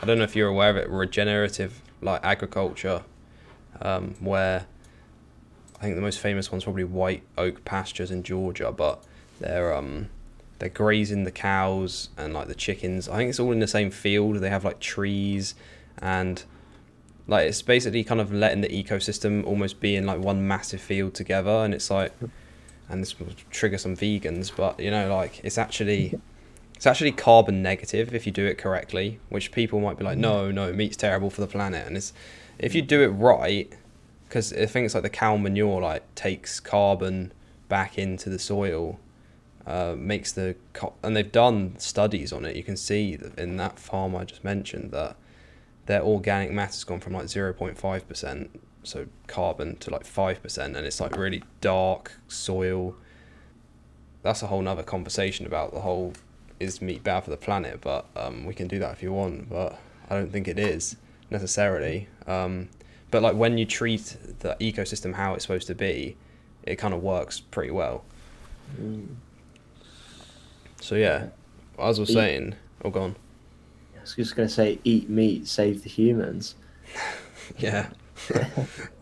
I don't know if you're aware of it, regenerative like agriculture, um, where I think the most famous one's probably White Oak Pastures in Georgia, but they're um they're grazing the cows and like the chickens. I think it's all in the same field. They have like trees and like it's basically kind of letting the ecosystem almost be in like one massive field together and it's like and this will trigger some vegans, but you know like it's actually it's actually carbon negative if you do it correctly, which people might be like, no, no, meat's terrible for the planet, and it's if you do it right, because I think it's like the cow manure like takes carbon back into the soil, uh, makes the and they've done studies on it. You can see in that farm I just mentioned that their organic matter's gone from like zero point five percent, so carbon, to like five percent, and it's like really dark soil. That's a whole nother conversation about the whole is meat bad for the planet, but um, we can do that if you want. But I don't think it is necessarily. Um, but like when you treat the ecosystem how it's supposed to be, it kind of works pretty well. So yeah, as I was Eat- saying, oh, gone. I was just gonna say, eat meat, save the humans. Yeah.